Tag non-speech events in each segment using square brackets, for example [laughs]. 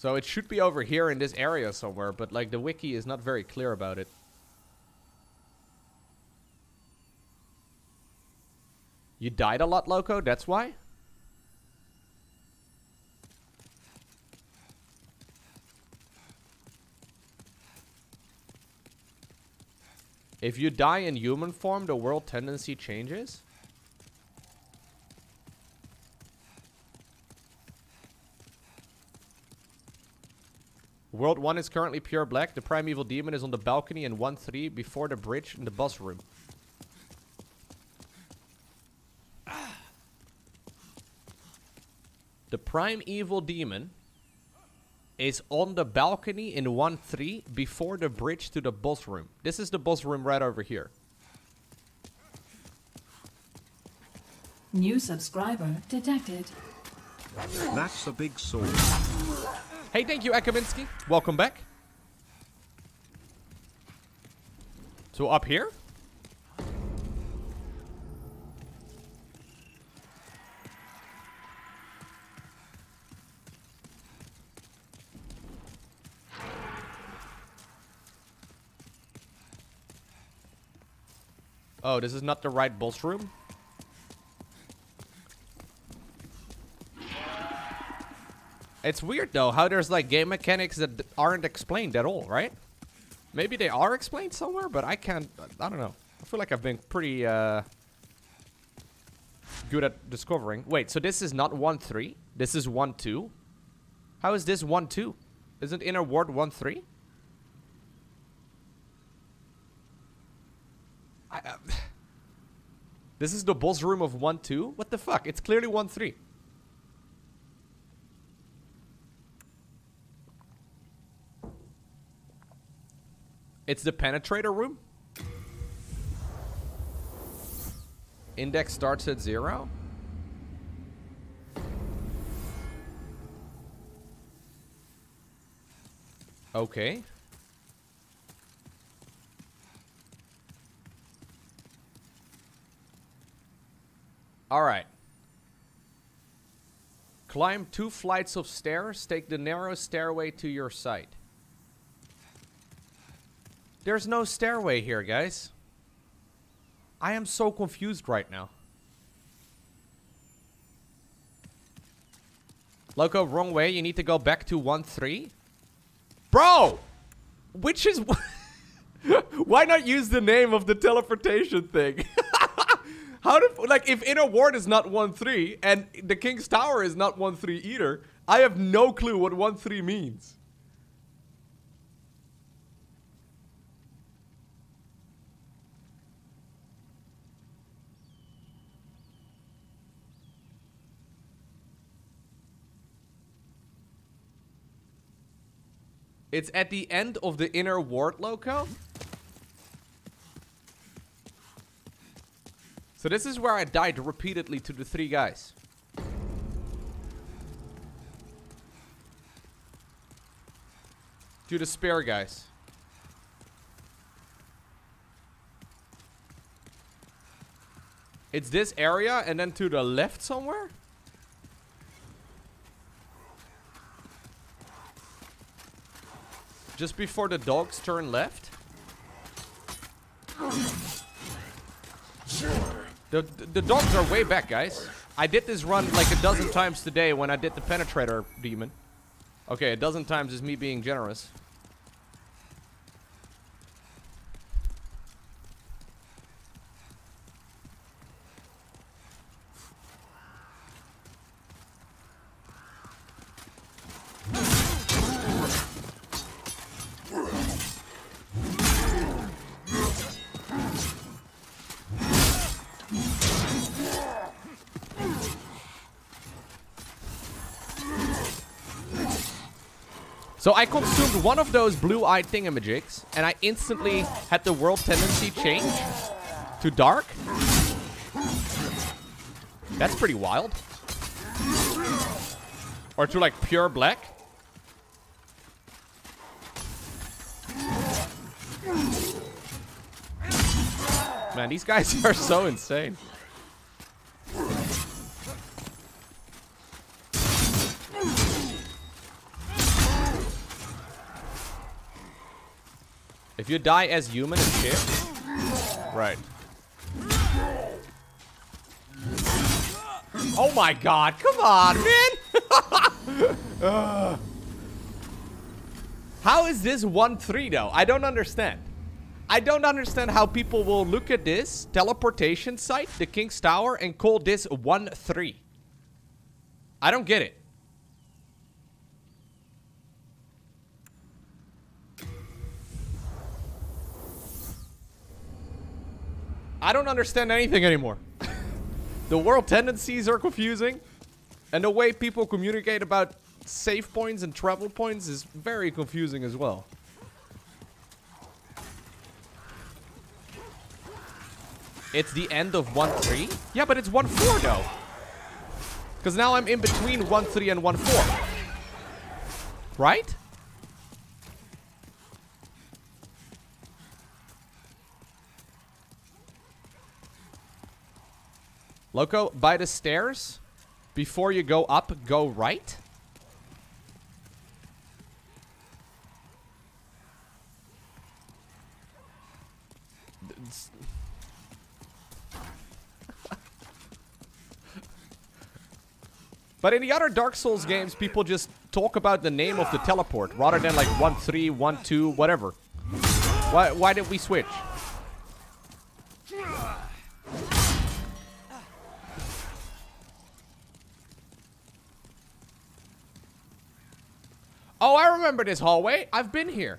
So it should be over here in this area somewhere, but like the wiki is not very clear about it. You died a lot, Lowko? That's why? If you die in human form, the world tendency changes? World 1 is currently pure black. The primeval demon is on the balcony in 1-3 before the bridge in the boss room. The primeval demon is on the balcony in 1-3 before the bridge to the boss room. This is the boss room right over here. New subscriber detected. That's a big sword. Hey, thank you, Akaminski. Welcome back. So up here? Oh, this is not the right boss room? It's weird though how there's like game mechanics that aren't explained at all, right? Maybe they are explained somewhere, but I can't. I don't know. I feel like I've been pretty uh, good at discovering. Wait, so this is not 1 3? This is 1 2? How is this 1 2? Isn't Inner Ward 1 3? I, uh, [sighs] this is the boss room of 1 2? What the fuck? It's clearly 1 3. It's the penetrator room? Index starts at zero? Okay. Alright. Climb two flights of stairs. Take the narrow stairway to your site. There's no stairway here, guys. I am so confused right now. Lowko, wrong way. You need to go back to 1-3. Bro! Which is... [laughs] Why not use the name of the teleportation thing? [laughs] How do... Like, if Inner Ward is not 1-3, and the King's Tower is not 1-3 either, I have no clue what 1-3 means. It's at the end of the inner ward Lowko. So this is where I died repeatedly to the three guys. To the spare guys. It's this area and then to the left somewhere? Just before the dogs turn left? The, the, dogs are way back, guys. I did this run like a dozen times today when I did the penetrator demon. Okay, a dozen times is me being generous. So I consumed one of those blue-eyed thingamajigs, and I instantly had the world tendency change to dark. That's pretty wild. Or to like pure black. Man, these guys [laughs] are so insane. You die as human and shit. Right. Oh my god, come on, man! [laughs] How is this 1-3 though? I don't understand. I don't understand how people will look at this teleportation site, the King's Tower, and call this 1-3. I don't get it. I don't understand anything anymore. the world tendencies are confusing. And the way people communicate about save points and travel points is very confusing as well. It's the end of 1-3? Yeah, but it's 1-4 though. Because now I'm in between 1-3 and 1-4. Right? Lowko, by the stairs, before you go up, go right. But in the other Dark Souls games, people just talk about the name of the teleport rather than like 1 3, 1 2, whatever. Why, why did we switch? Oh, I remember this hallway. I've been here.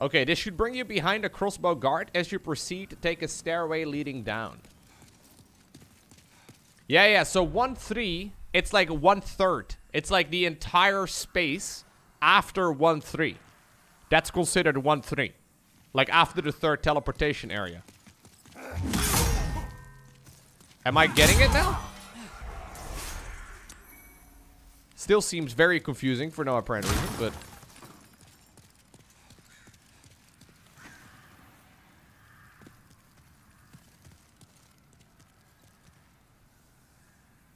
Okay, this should bring you behind a crossbow guard as you proceed to take a stairway leading down. Yeah, yeah, so 1-3, it's like one-third. It's like the entire space after 1-3. That's considered 1-3. Like after the third teleportation area. Am I getting it now? Still seems very confusing for no apparent reason, but...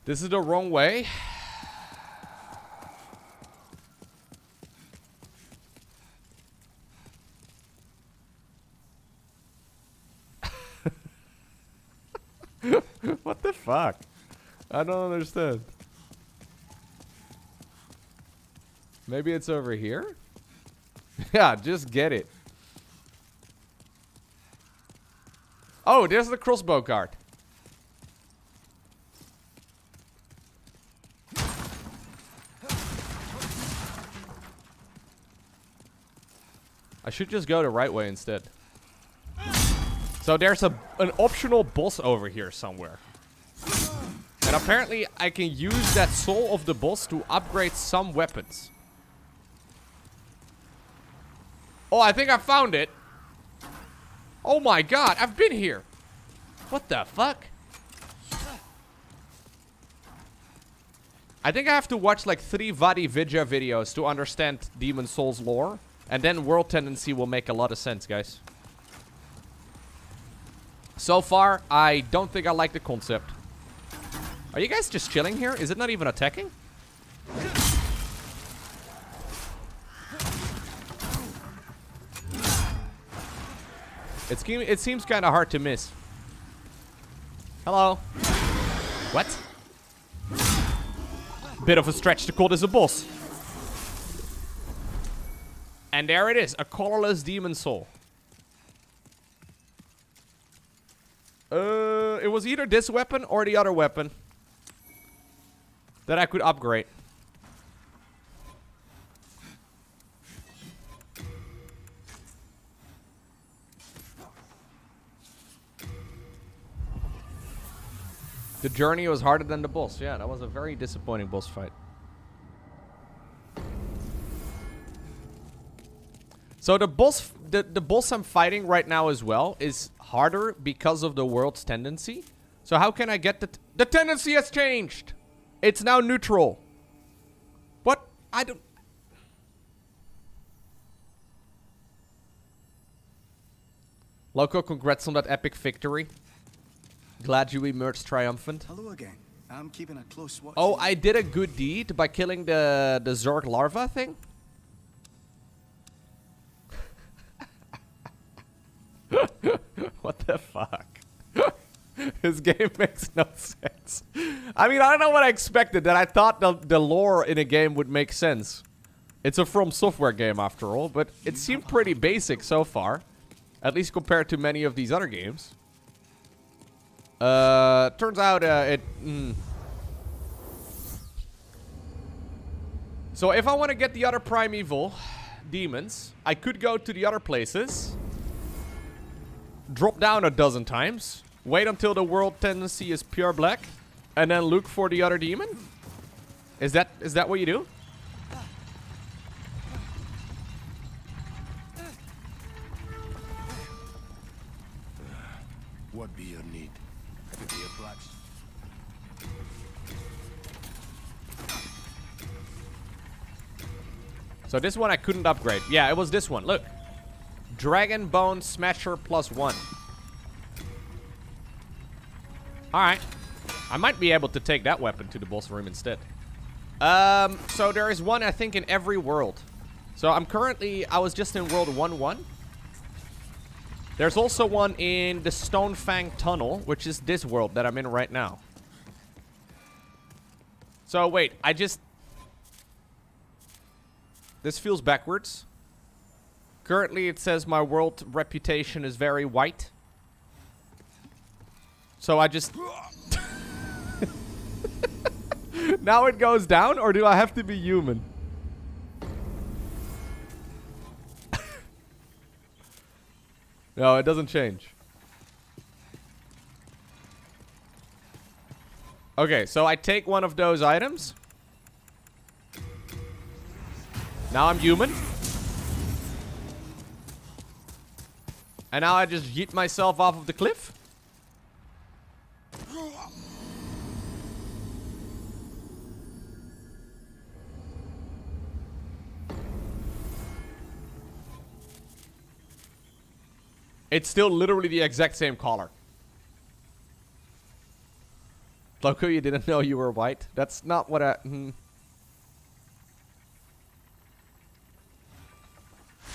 This is the wrong way. [laughs] what the fuck? I don't understand. Maybe it's over here? [laughs] yeah, just get it. Oh, there's the crossbow card. I should just go the right way instead. So there's a an optional boss over here somewhere. And apparently I can use that soul of the boss to upgrade some weapons. Oh, I think I found it. Oh my god, I've been here. What the fuck? I think I have to watch like three VaatiVidya videos to understand Demon Souls lore. And then World Tendency will make a lot of sense, guys. So far, I don't think I like the concept. Are you guys just chilling here? Is it not even attacking? It's, it seems kind of hard to miss. Hello. What? Bit of a stretch to call this a boss. And there it is, a colorless demon soul. Uh, it was either this weapon or the other weapon that I could upgrade. The journey was harder than the boss. Yeah, that was a very disappointing boss fight. So the boss, the, the boss I'm fighting right now as well is harder because of the world's tendency. So how can I get the... the tendency has changed! It's now neutral. What? I don't... Lowko, congrats on that epic victory. Glad you emerged triumphant. Hello again. I'm keeping a close watch. Oh, I did a good deed by killing the the Zorg larva thing. [laughs] what the fuck? [laughs] this game makes no sense. I mean, I don't know what I expected. That I thought the the lore in a game would make sense. It's a From Software game after all, but it seemed pretty basic so far, at least compared to many of these other games. Uh, turns out uh, it. Mm, So if I want to get the other primeval demons, I could go to the other places, drop down a dozen times, wait until the world tendency is pure black, and then look for the other demon. Is that is that what you do? What be your need? To be obliged. So this one I couldn't upgrade. Yeah, it was this one. Look. Dragon Bone Smasher plus one. Alright. I might be able to take that weapon to the boss room instead. Um, so there is one, I think, in every world. So I'm currently, I was just in world 1-1. There's also one in the Stonefang Tunnel, which is this world that I'm in right now. So wait, I just... This feels backwards. Currently it says my world reputation is very white. So I just... [laughs] now it goes down, or do I have to be human? [laughs] no, it doesn't change. Okay, so I take one of those items. Now I'm human. And now I just yeet myself off of the cliff. It's still literally the exact same color. Lowko, you didn't know you were white? That's not what I... Hmm.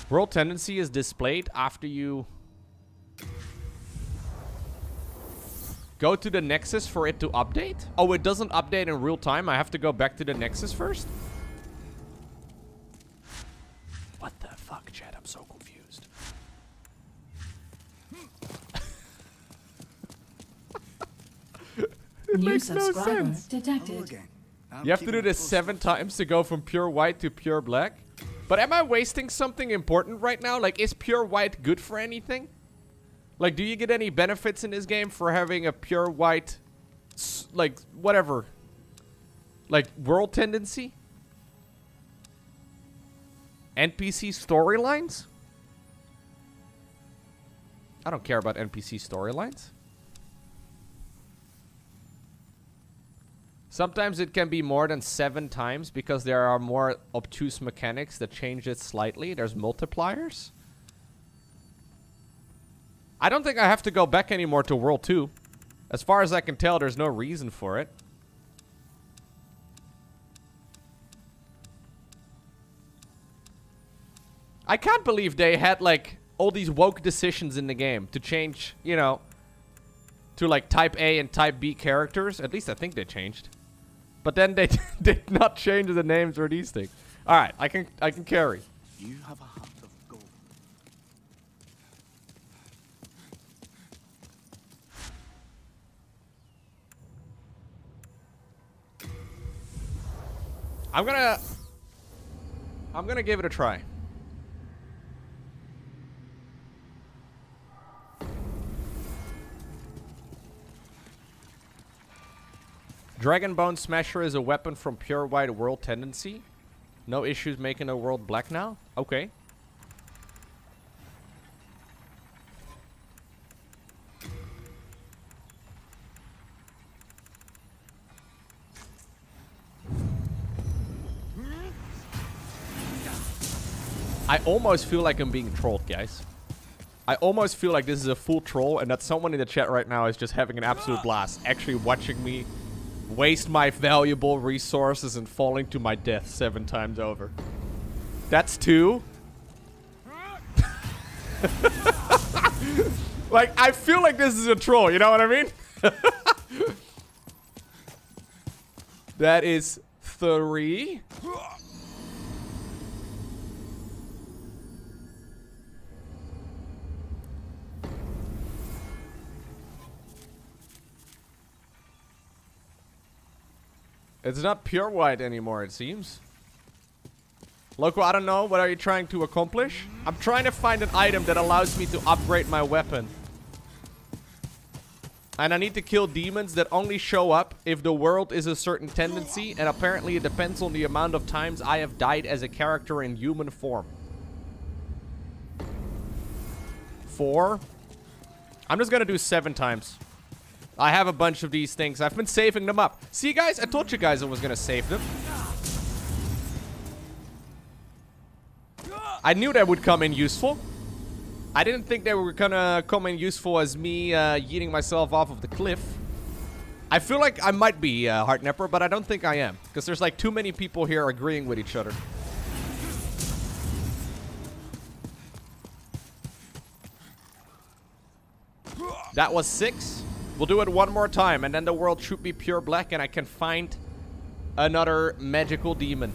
World tendency is displayed after you... Go to the Nexus for it to update? Oh, it doesn't update in real time? I have to go back to the Nexus first? What the fuck, Chad? I'm so confused. it New makes no sense. Detected. again. You have to do this seven times to go from pure white to pure black. But am I wasting something important right now? Like, is pure white good for anything? Like, do you get any benefits in this game for having a pure white, like, whatever, like, world tendency? NPC storylines? I don't care about NPC storylines. Sometimes it can be more than seven times because there are more obtuse mechanics that change it slightly. There's multipliers. I don't think I have to go back anymore to World 2. As far as I can tell, there's no reason for it. I can't believe they had, like, all these woke decisions in the game to change, you know, to, like, Type A and Type B characters. At least I think they changed. But then they [laughs] did not change the names for these things. All right, I can I can carry. You have a of gold. I'm gonna I'm gonna give it a try. Dragon Bone Smasher is a weapon from Pure White World Tendency. No issues making a world black now? Okay. Almost feel like I'm being trolled, guys. I almost feel like this is a full troll and that someone in the chat right now is just having an absolute blast. Actually watching me waste my valuable resources and falling to my death seven times over. That's two. [laughs] like, I feel like this is a troll, you know what I mean? [laughs] that is three. It's not pure white anymore, it seems. Lowko, I don't know. What are you trying to accomplish? I'm trying to find an item that allows me to upgrade my weapon. And I need to kill demons that only show up if the world is a certain tendency. And apparently it depends on the amount of times I have died as a character in human form. Four. I'm just gonna do seven times. I have a bunch of these things. I've been saving them up. See, guys? I told you guys I was gonna save them. I knew that would come in useful. I didn't think they were gonna come in useful as me uh, yeeting myself off of the cliff. I feel like I might be uh, Heartnepper, but I don't think I am. Because there's like too many people here agreeing with each other. That was six. We'll do it one more time, and then the world should be pure black, and I can find another magical demon.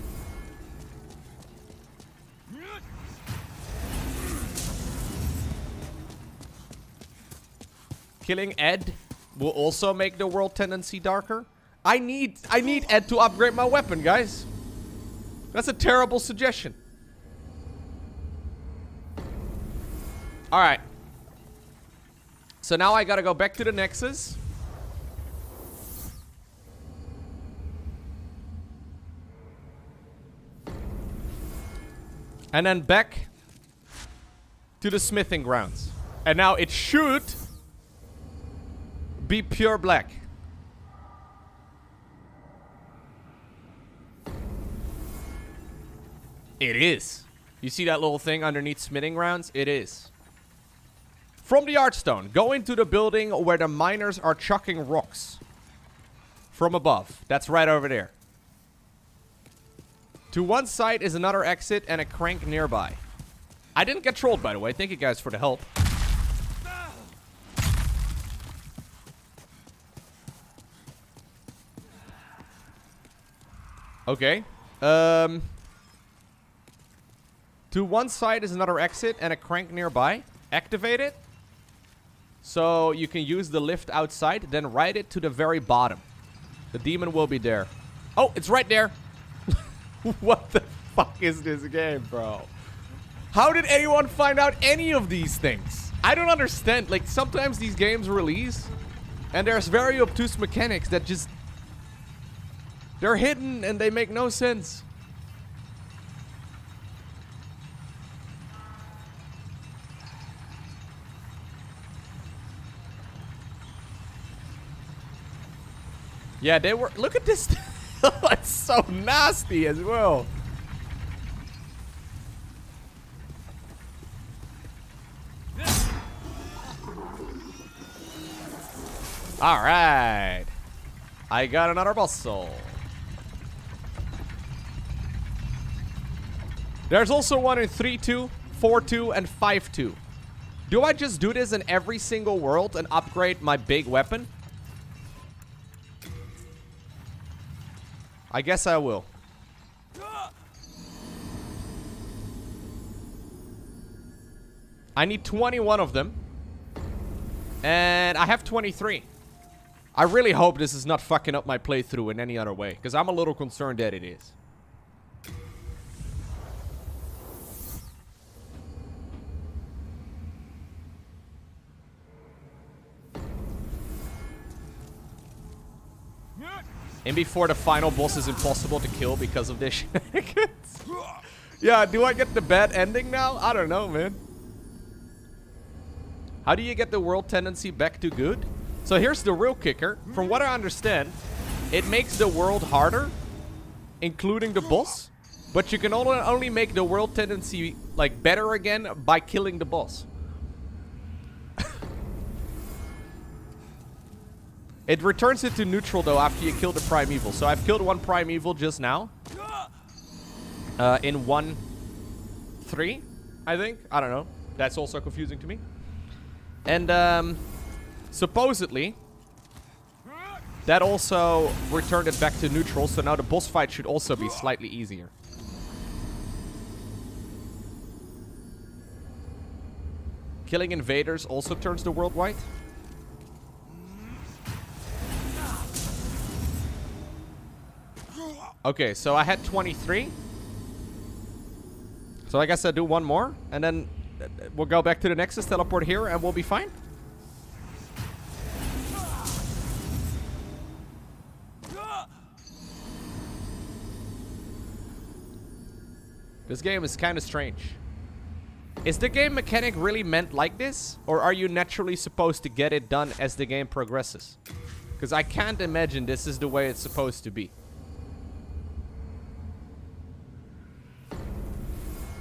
Killing Ed will also make the world tendency darker. I need I need Ed to upgrade my weapon, guys. That's a terrible suggestion. Alright. So now I gotta go back to the Nexus. And then back to the smithing grounds. And now it should be pure black. It is. You see that little thing underneath smithing grounds? It is. From the Archstone, go into the building where the miners are chucking rocks. From above. That's right over there. To one side is another exit and a crank nearby. I didn't get trolled, by the way. Thank you guys for the help. Okay. Um... To one side is another exit and a crank nearby. Activate it. So you can use the lift outside, then ride it to the very bottom. The demon will be there. Oh, it's right there. [laughs] what the fuck is this game, bro? How did anyone find out any of these things? I don't understand. Like, sometimes these games release, and there's very obtuse mechanics that just... They're hidden, and they make no sense. Yeah, they were. Look at this. [laughs] it's so nasty as well. All right. I got another bustle. There's also one in 3-2, 4-2, and 5-2. Do I just do this in every single world and upgrade my big weapon? I guess I will. I need 21 of them. And I have 23. I really hope this is not fucking up my playthrough in any other way. Because I'm a little concerned that it is. And before the final boss is impossible to kill because of this [laughs] yeah, do I get the bad ending now? I don't know, man. How do you get the world tendency back to good? So here's the real kicker. From what I understand, it makes the world harder, including the boss. But you can only make the world tendency like better again by killing the boss. It returns it to neutral though after you kill the primeval. So I've killed one primeval just now. Uh, in one three, I think. I don't know. That's also confusing to me. And um, supposedly, that also returned it back to neutral. So now the boss fight should also be slightly easier. Killing invaders also turns the world white. Okay, so I had 23. So I guess I'll do one more, and then uh, we'll go back to the Nexus, teleport here, and we'll be fine. This game is kind of strange. Is the game mechanic really meant like this? Or are you naturally supposed to get it done as the game progresses? Because I can't imagine this is the way it's supposed to be.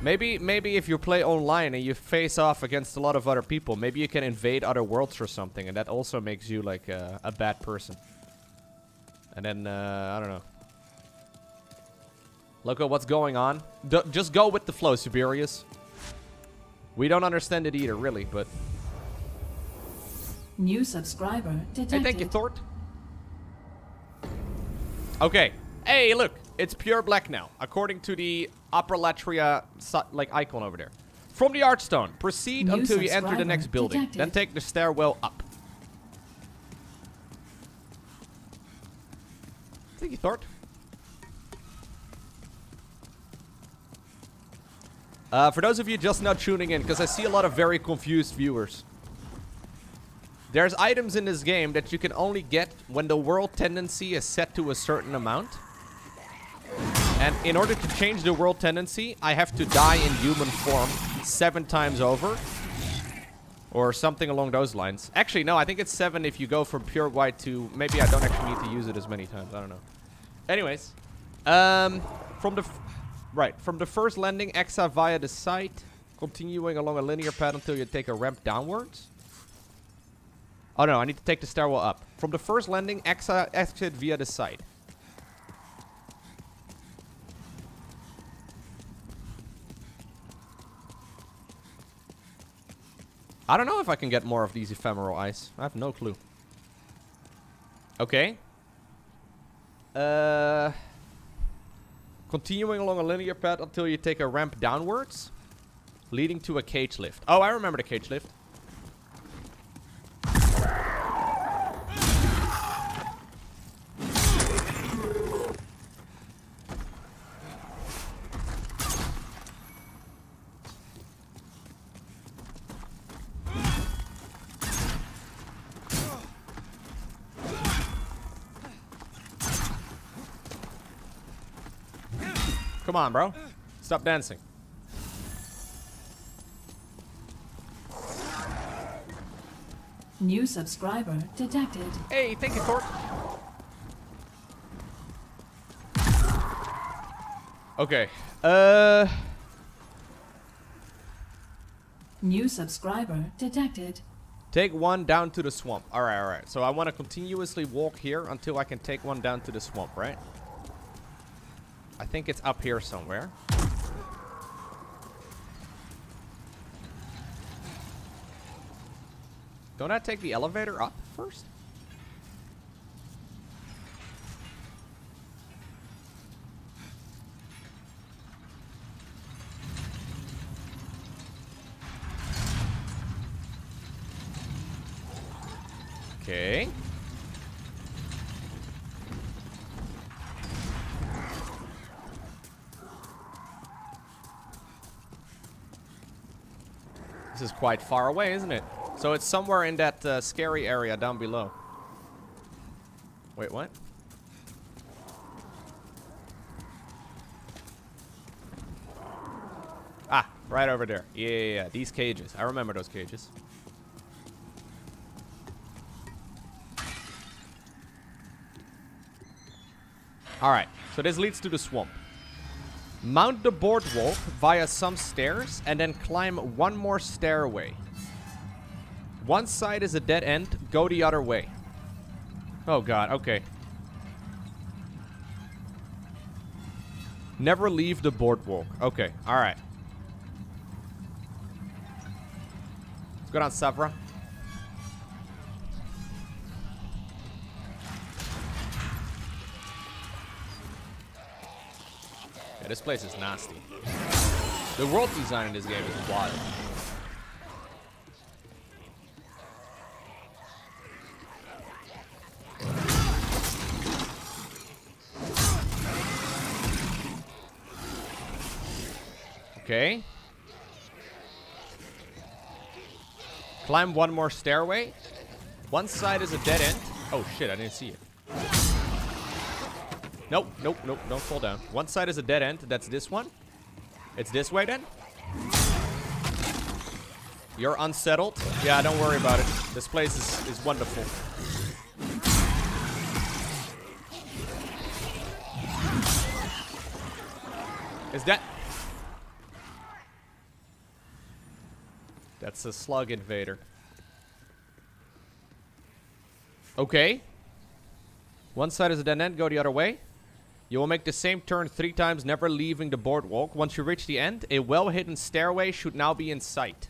Maybe, maybe if you play online and you face off against a lot of other people, maybe you can invade other worlds or something, and that also makes you like a, a bad person. And then, uh, I don't know. Look at what's going on. D just go with the flow, Siberius. We don't understand it either, really, but... New subscriber detected. Hey, thank you, Thort. Okay. Hey, look. It's pure black now, according to the Upper Latria like icon over there. From the Archstone, proceed New until you enter the next building. detected. Then take the stairwell up. Thank you, Thort. Uh, for those of you just now tuning in, because I see a lot of very confused viewers. There's items in this game that you can only get when the world tendency is set to a certain amount. And in order to change the world tendency, I have to die in human form seven times over. Or something along those lines. Actually, no, I think it's seven if you go from pure white to... Maybe I don't actually need to use it as many times. I don't know. Anyways. Um, from the... Right, from the first landing, exit via the site. Continuing along a linear path until you take a ramp downwards. Oh no, I need to take the stairwell up. From the first landing, exit via the site. I don't know if I can get more of these ephemeral eyes. I have no clue. Okay. Uh, continuing along a linear path until you take a ramp downwards, leading to a cage lift. Oh, I remember the cage lift. Come on, bro. Stop dancing. New subscriber detected. Hey, thank you, Thor. Okay. Uh, New subscriber detected. take one down to the swamp. All right, all right. So I want to continuously walk here until I can take one down to the swamp, right? I think it's up here somewhere. Don't I take the elevator up first? Okay. This is quite far away, isn't it? So it's somewhere in that uh, scary area down below. Wait, what? Ah, right over there. Yeah, yeah, yeah. These cages. I remember those cages. Alright, so this leads to the swamp. Mount the boardwalk via some stairs and then climb one more stairway. One side is a dead end, go the other way. Oh god, okay. Never leave the boardwalk. Okay, alright. Let's go down Savra. Yeah, this place is nasty. The world design in this game is wild. Okay. Climb one more stairway. One side is a dead end. Oh shit, I didn't see it. Nope, nope, nope, don't fall down. One side is a dead end. That's this one. It's this way then. You're unsettled? Yeah, don't worry about it. This place is, is wonderful. Is that... That's a slug invader. Okay. One side is a dead end, go the other way. You will make the same turn three times, never leaving the boardwalk. Once you reach the end, a well-hidden stairway should now be in sight.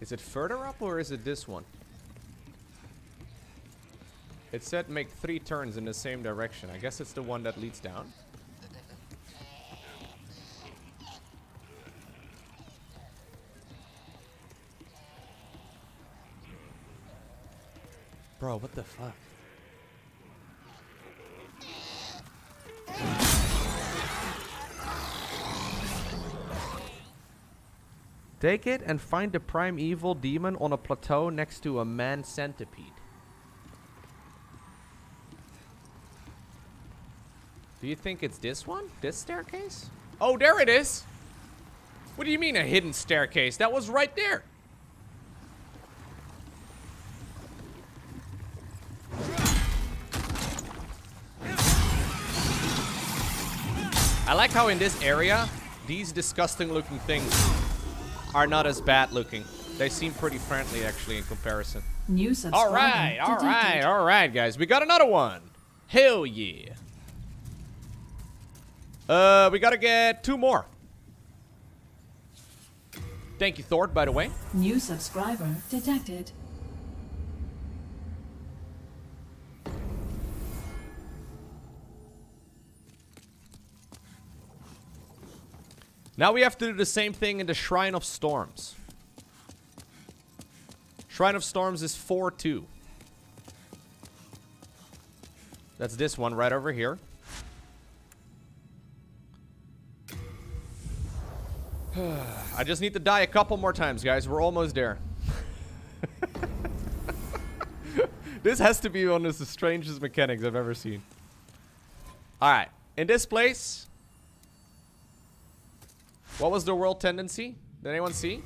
Is it further up or is it this one? It said make three turns in the same direction. I guess it's the one that leads down. Bro, what the fuck? Take it and find the primeval demon on a plateau next to a man centipede. Do you think it's this one? This staircase? Oh, there it is! What do you mean a hidden staircase? That was right there! I like how in this area, these disgusting looking things are not as bad looking. They seem pretty friendly actually in comparison. New subscriber All right, all right, all right, guys. We got another one. Hell yeah. Uh, we gotta get two more. Thank you, Thord, by the way. New subscriber detected. Now we have to do the same thing in the Shrine of Storms. Shrine of Storms is 4-2. That's this one right over here. [sighs] I just need to die a couple more times, guys. We're almost there. [laughs] this has to be one of the strangest mechanics I've ever seen. Alright. In this place, what was the world tendency? Did anyone see?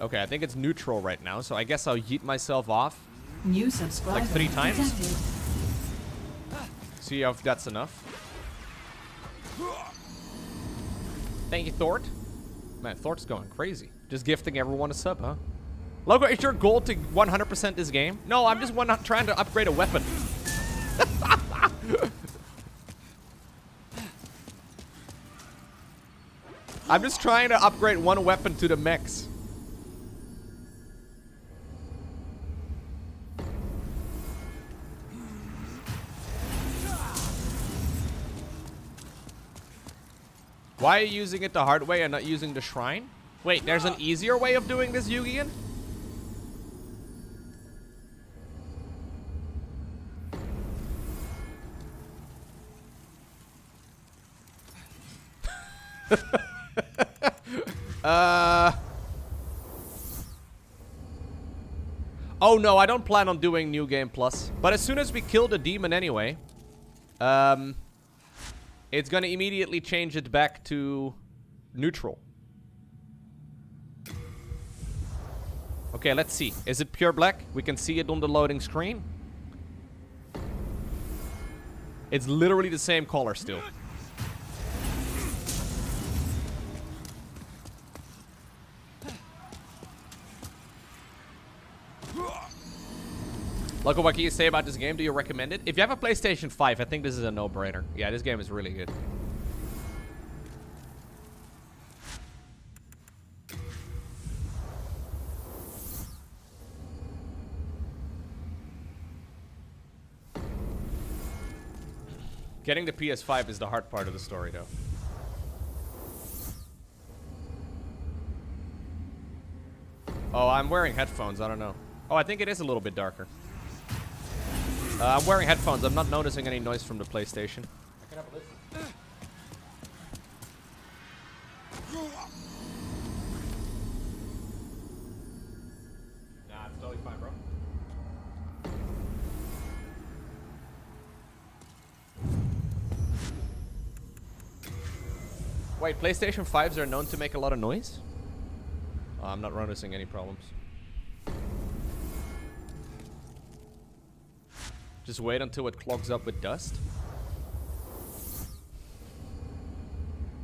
Okay, I think it's neutral right now, so I guess I'll yeet myself off. New subscriber three times? detected. See if that's enough. Thank you, Thort. Man, Thort's going crazy. Just gifting everyone a sub, huh? Lowko, is your goal to 100% this game? No, I'm just one trying to upgrade a weapon. [laughs] I'm just trying to upgrade one weapon to the max. Why are you using it the hard way and not using the shrine? Wait, there's an easier way of doing this, Yugian? [laughs] uh. Oh no, I don't plan on doing New Game Plus. But as soon as we kill the demon anyway, um, it's gonna immediately change it back to neutral. Okay, let's see. Is it pure black? We can see it on the loading screen. It's literally the same color still. Lowko, what can you say about this game? Do you recommend it? If you have a PlayStation 5, I think this is a no-brainer. Yeah, this game is really good. Getting the PS5 is the hard part of the story, though. Oh, I'm wearing headphones. I don't know. Oh, I think it is a little bit darker. Uh, I'm wearing headphones. I'm not noticing any noise from the PlayStation. Wait, PlayStation 5s are known to make a lot of noise? Oh, I'm not noticing any problems. Just wait until it clogs up with dust.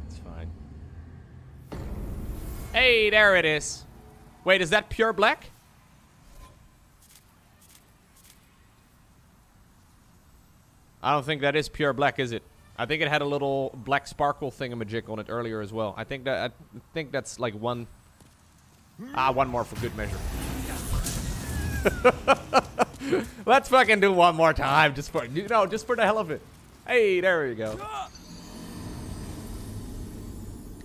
It's fine. Hey, there it is. Wait, is that pure black? I don't think that is pure black, is it? I think it had a little black sparkle thingamajig on it earlier as well. I think that I think that's like one. Ah, one more for good measure. [laughs] Let's fucking do one more time, just for you know, just for the hell of it. Hey, there we go.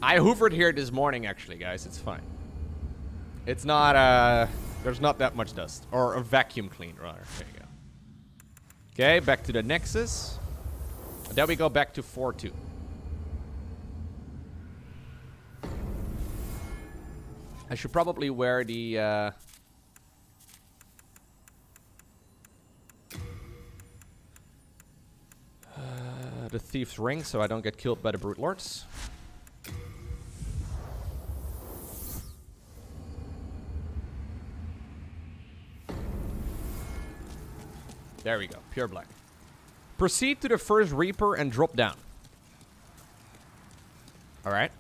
I hoovered here this morning, actually, guys. It's fine. It's not uh, there's not that much dust, or a vacuum clean rather. There you go. Okay, back to the Nexus. Then we go back to 4-2. I should probably wear the... Uh, uh, the Thief's Ring so I don't get killed by the Brute Lords. There we go. Pure black. Proceed to the first Reaper and drop down. Alright.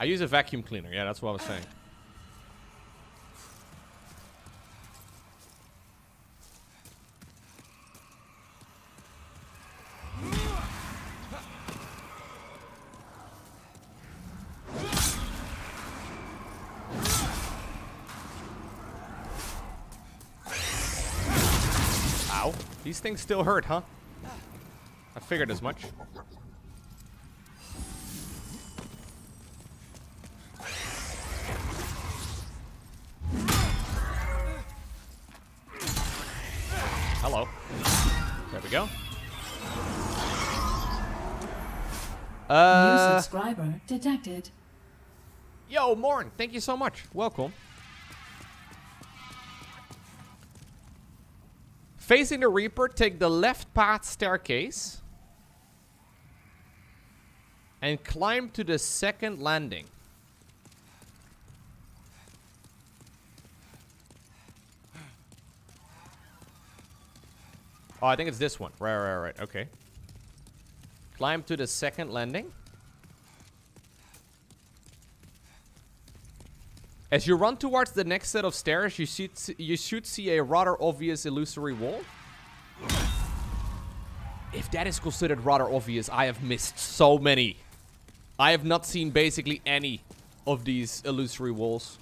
I use a vacuum cleaner. Yeah, that's what I was saying. Ow. These things still hurt, huh? I figured as much. Hello. There we go. Uh, New subscriber detected. yo, Morn, thank you so much. Welcome. Facing the Reaper, take the left path staircase and climb to the second landing. Oh, I think it's this one. Right, right, right. Okay. Climb to the second landing. As you run towards the next set of stairs, you should, you should see a rather obvious illusory wall. If that is considered rather obvious, I have missed so many. I have not seen basically any of these illusory walls.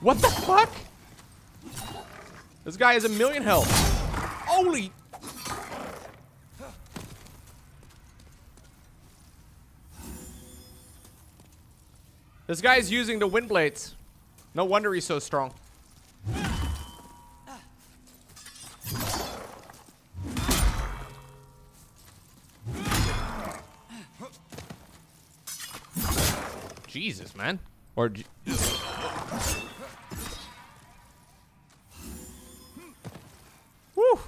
what the fuck? This guy has a million health. Holy This guy's using the wind blades. No wonder he's so strong. Jesus, man. Or Woo.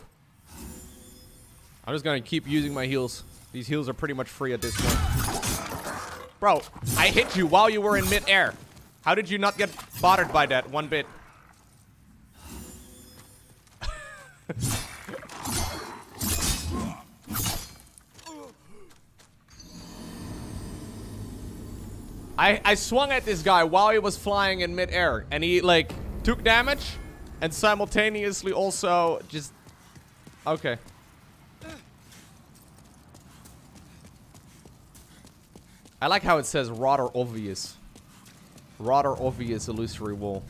I'm just gonna keep using my heals. These heals are pretty much free at this point. Bro, I hit you while you were in midair. How did you not get bothered by that one bit? I, I swung at this guy while he was flying in midair, and he, like, took damage, and simultaneously also just... Okay. I like how it says rather obvious. Rather obvious illusory wall.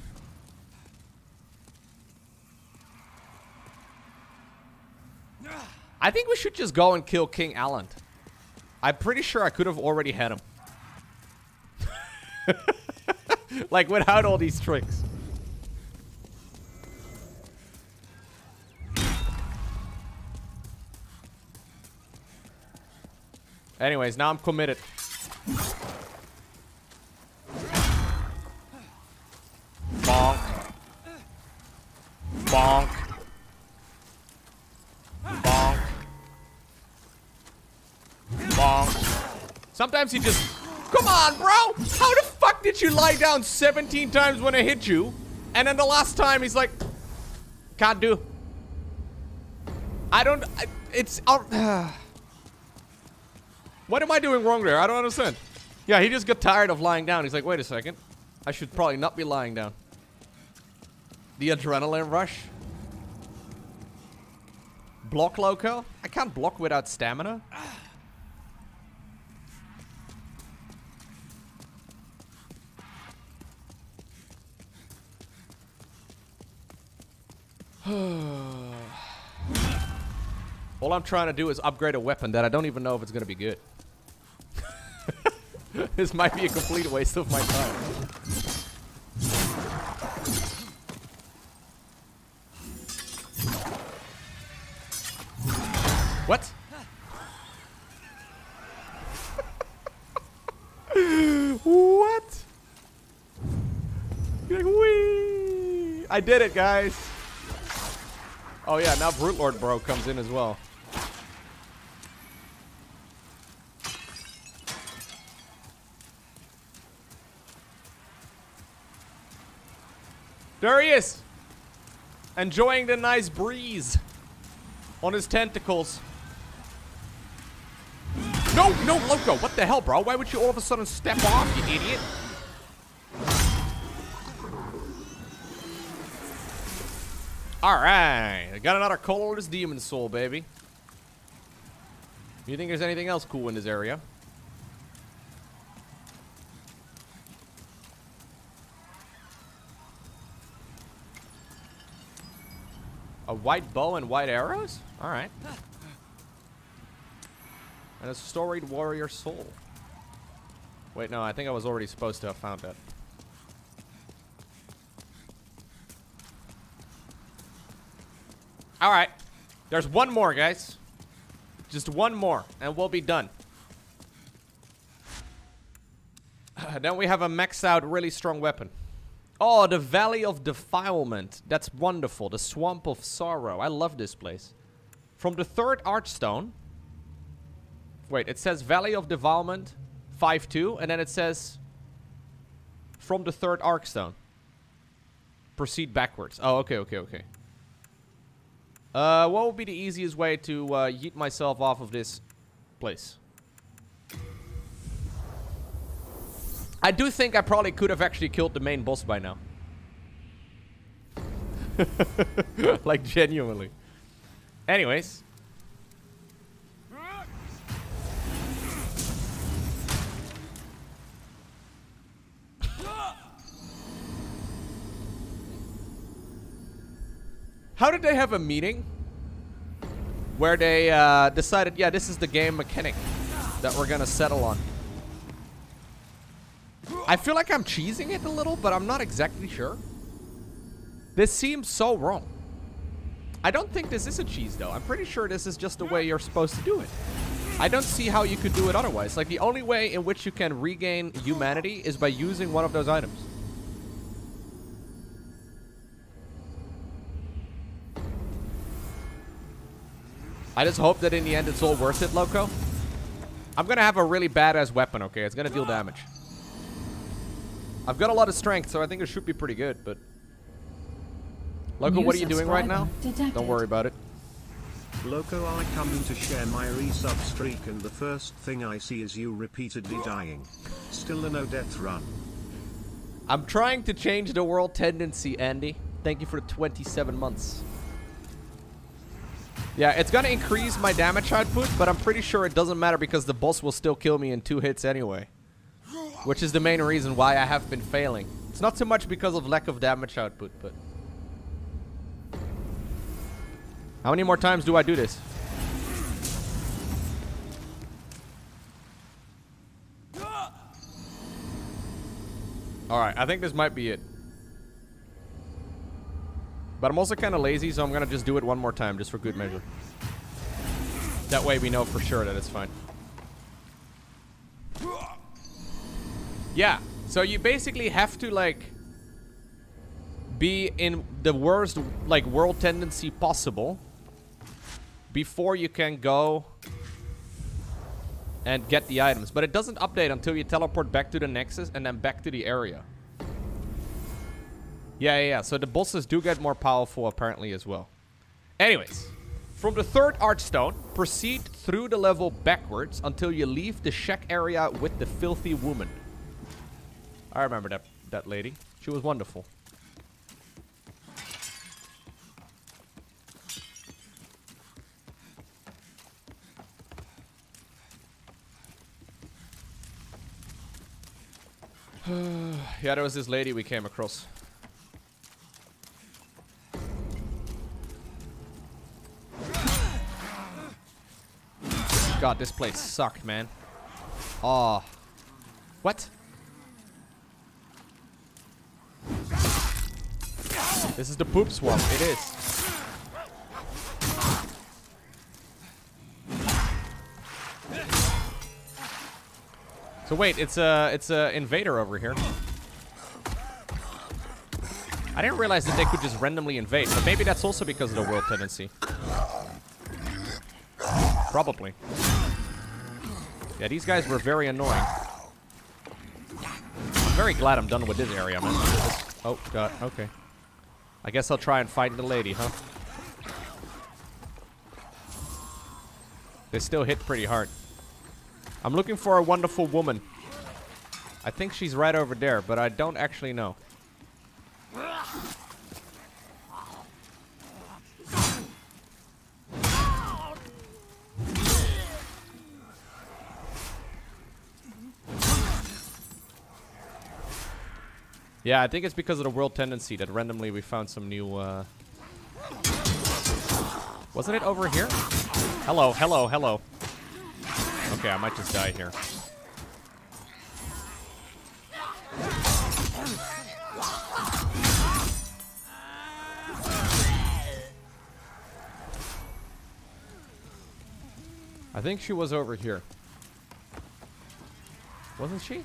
I think we should just go and kill King Allant. I'm pretty sure I could have already had him. [laughs] like, without all these tricks. Anyways, now I'm committed. Sometimes he just... Come on, bro! How the fuck did you lie down 17 times when I hit you? And then the last time he's like... Can't do. I don't... I, it's... Uh, [sighs] what am I doing wrong there? I don't understand. Yeah, he just got tired of lying down. He's like, wait a second. I should probably not be lying down. The adrenaline rush. Block Lowko? I can't block without stamina. [sighs] All I'm trying to do is upgrade a weapon that I don't even know if it's going to be good. [laughs] this might be a complete waste of my time. What? [laughs] what? Like, wee! I did it, guys. Oh yeah, now Brute Lord Bro comes in as well. There he is! Enjoying the nice breeze on his tentacles. No, no, Lowko, what the hell, bro? Why would you all of a sudden step off, you idiot? Alright, I got another colorless demon soul, baby. You think there's anything else cool in this area? A white bow and white arrows? Alright. And a storied warrior soul. Wait, no, I think I was already supposed to have found that. Alright. There's one more, guys. Just one more, and we'll be done. [sighs] then we have a maxed out, really strong weapon. Oh, the Valley of Defilement. That's wonderful. The Swamp of Sorrow. I love this place. From the third Archstone. Wait, it says Valley of Defilement 5-2, and then it says from the third Archstone. Proceed backwards. Oh, okay, okay, okay. Uh, what would be the easiest way to uh, yeet myself off of this place? I do think I probably could have actually killed the main boss by now. [laughs] like, genuinely. Anyways. How did they have a meeting? Where they uh, decided, yeah, this is the game mechanic that we're gonna settle on. I feel like I'm cheesing it a little, but I'm not exactly sure. This seems so wrong. I don't think this is a cheese, though. I'm pretty sure this is just the way you're supposed to do it. I don't see how you could do it otherwise. Like, the only way in which you can regain humanity is by using one of those items. I just hope that in the end it's all worth it, Lowko. I'm gonna have a really badass weapon, okay? It's gonna deal damage. I've got a lot of strength, so I think it should be pretty good, but... Lowko, New what are you doing right now? detected. Don't worry about it. Lowko I come in to share my resub streak and the first thing I see is you repeatedly dying. Still a no death run. I'm trying to change the world tendency, Andy. Thank you for the 27 months. Yeah, it's gonna increase my damage output, but I'm pretty sure it doesn't matter because the boss will still kill me in two hits anyway. Which is the main reason why I have been failing. It's not so much because of lack of damage output, but... How many more times do I do this? Alright, I think this might be it. But I'm also kind of lazy, so I'm going to just do it one more time, just for good measure. That way we know for sure that it's fine. Yeah, so you basically have to, like, be in the worst, like, world tendency possible before you can go and get the items. But it doesn't update until you teleport back to the Nexus and then back to the area. Yeah, yeah, yeah. So the bosses do get more powerful apparently as well. Anyways, from the third Archstone, proceed through the level backwards until you leave the shack area with the filthy woman. I remember that that lady. She was wonderful. [sighs] yeah, there was this lady we came across. God, this place sucked, man. Oh. What? This is the poop swamp. It is. So wait, it's a it's a invader over here. I didn't realize that they could just randomly invade, but maybe that's also because of the world tendency. Probably. Yeah, these guys were very annoying. I'm very glad I'm done with this area, man. Oh, God, okay. I guess I'll try and fight the lady, huh? They still hit pretty hard. I'm looking for a wonderful woman. I think she's right over there, but I don't actually know. Yeah, I think it's because of the world tendency that randomly we found some new, uh... Wasn't it over here? Hello, hello, hello. Okay, I might just die here. I think she was over here. Wasn't she?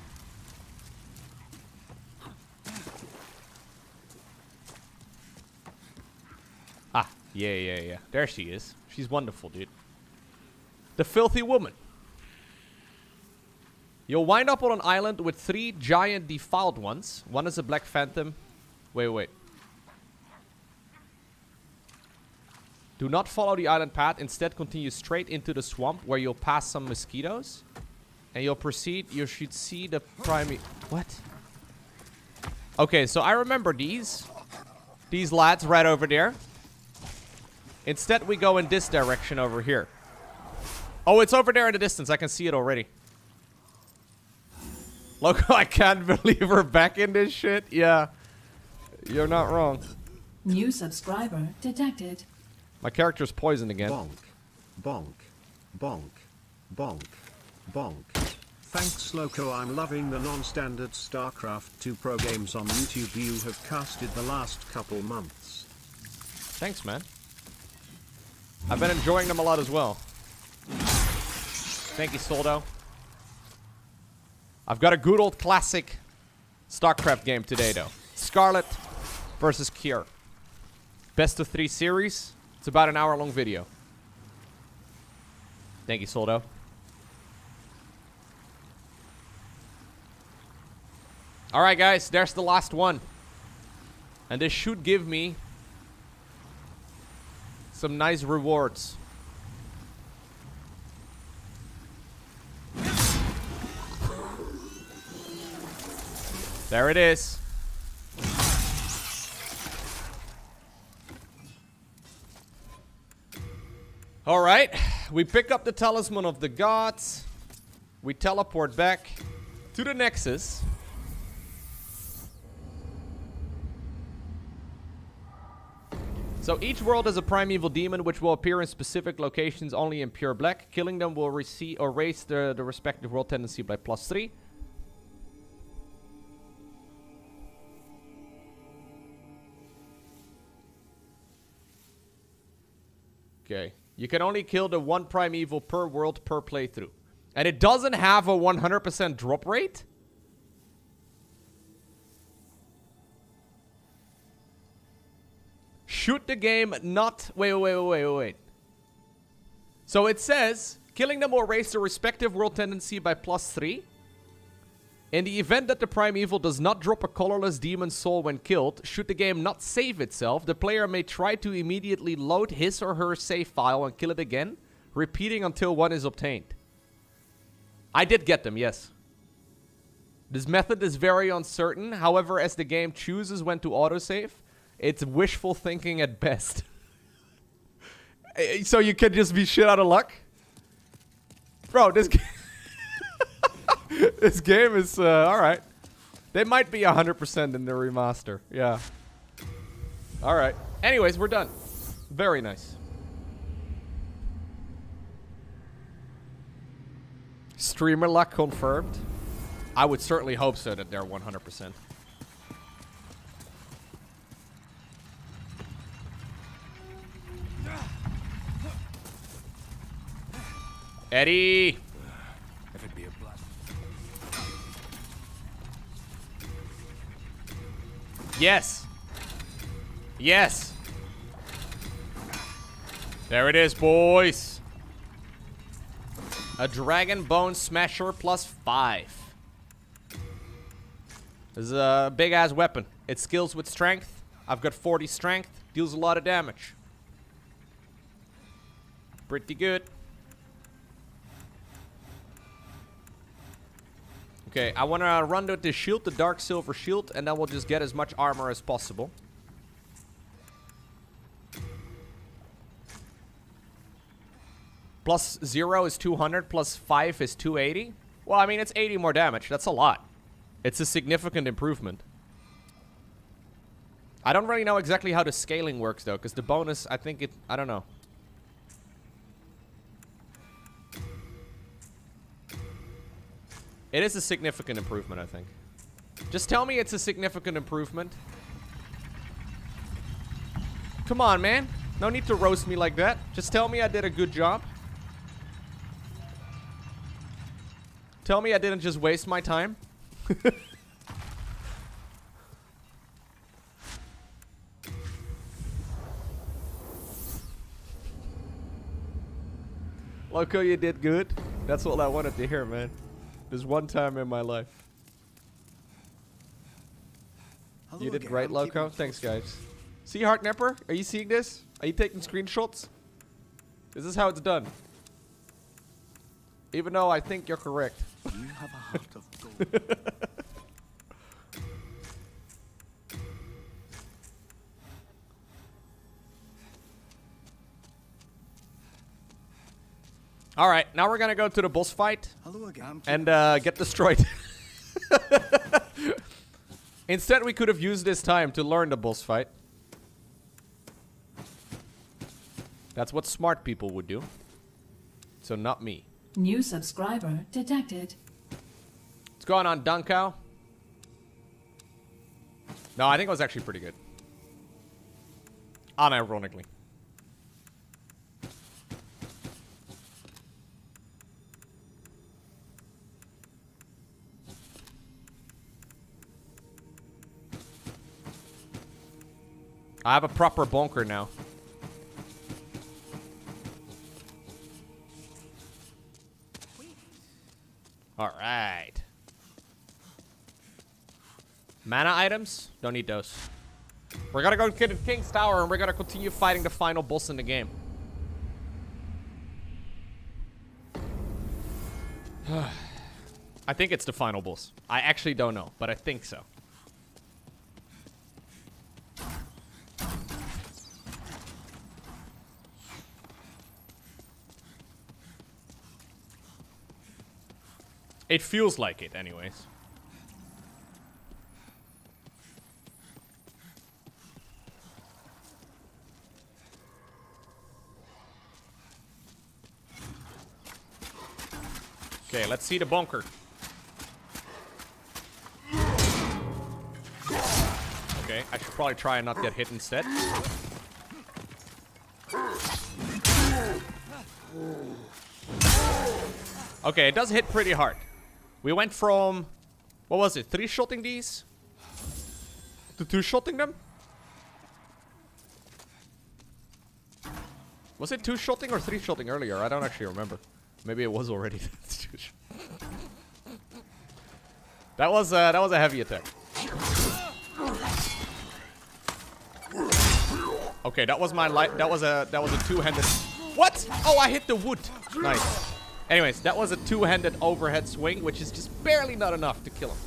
Yeah, yeah, yeah. There she is. She's wonderful, dude. The filthy woman. You'll wind up on an island with three giant defiled ones. One is a black phantom. Wait, wait. Do not follow the island path. Instead, continue straight into the swamp where you'll pass some mosquitoes. And you'll proceed. You should see the prime... What? Okay, so I remember these. These lads right over there. Instead, we go in this direction over here. Oh, it's over there in the distance. I can see it already. Lowko, [laughs] I can't believe we're back in this shit. Yeah. You're not wrong. New subscriber detected. My character's poisoned again. Bonk. Bonk. Bonk. Bonk. Bonk. Thanks Lowko I'm loving the non-standard StarCraft 2 pro games on YouTube you have casted the last couple months. Thanks, man. I've been enjoying them a lot as well. Thank you, Soldo. I've got a good old classic StarCraft game today, though. Scarlett versus Cure. Best of three series. It's about an hour long video. Thank you, Soldo. All right, guys, there's the last one. And this should give me some nice rewards. There it is. All right, we pick up the Talisman of the Gods. We teleport back to the Nexus. So each world has a primeval demon which will appear in specific locations only in pure black. Killing them will raise the, the respective world tendency by plus 3. Okay. You can only kill the one primeval per world per playthrough. And it doesn't have a 100% drop rate? Shoot the game not... Wait, wait, wait, wait, wait. So it says, killing them will raise the respective world tendency by plus 3. In the event that the primeval does not drop a colorless demon soul when killed, should the game not save itself, the player may try to immediately load his or her save file and kill it again, repeating until one is obtained. I did get them, yes. This method is very uncertain, however, as the game chooses when to autosave, it's wishful thinking at best. [laughs] so you can just be shit out of luck? Bro, this game... [laughs] this game is, uh, alright. They might be 100% in the remaster. Yeah. Alright. Anyways, we're done. Very nice. Streamer luck confirmed. I would certainly hope so that they're 100%. Eddie! If it be a. Yes. Yes. There it is, boys. A Dragon Bone Smasher plus five. This is a big ass weapon. It skills with strength. I've got 40 strength. Deals a lot of damage. Pretty good. Okay, I want to run with the shield, the Dark Silver Shield, and then we'll just get as much armor as possible. Plus 0 is 200, plus 5 is 280. Well, I mean, it's 80 more damage. That's a lot. It's a significant improvement. I don't really know exactly how the scaling works, though, because the bonus, I think it... I don't know. It is a significant improvement, I think. Just tell me it's a significant improvement. Come on, man. No need to roast me like that. Just tell me I did a good job. Tell me I didn't just waste my time. [laughs] Lowko, you did good. That's what I wanted to hear, man. This one time in my life. Hello You did again. great, Lowko. Thanks, guys. See, Heart Nepper? Are you seeing this? Are you taking screenshots? This is this how it's done? Even though I think you're correct. You have a heart of gold. [laughs] All right, now we're gonna go to the boss fight Hello again. And uh, get destroyed. [laughs] Instead, we could have used this time to learn the boss fight. That's what smart people would do. So not me. New subscriber detected. What's going on, Dunkow? No, I think it was actually pretty good. Unironically. I have a proper bunker now. Alright. Mana items? Don't need those. We're gonna go to King's Tower and we're gonna continue fighting the final boss in the game. [sighs] I think it's the final boss. I actually don't know, but I think so. It feels like it, anyways. Okay, let's see the bunker. Okay, I should probably try and not get hit instead. Okay, it does hit pretty hard. We went from, what was it, three shotting these? To two shotting them? Was it two shotting or three shotting earlier? I don't actually remember. Maybe it was already. [laughs] that was uh, that was a heavy attack. Okay, that was my light. That was a that was a two-handed. What? Oh, I hit the wood. Nice. Anyways, that was a two-handed overhead swing, which is just barely not enough to kill him.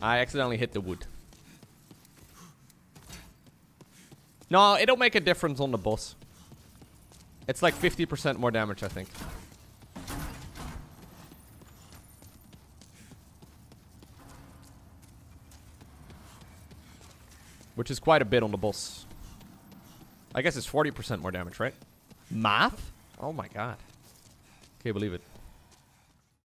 I accidentally hit the wood. No, it'll make a difference on the boss. It's like 50% more damage, I think. Which is quite a bit on the boss. I guess it's 40% more damage, right? Math? Oh my god. Can't believe it.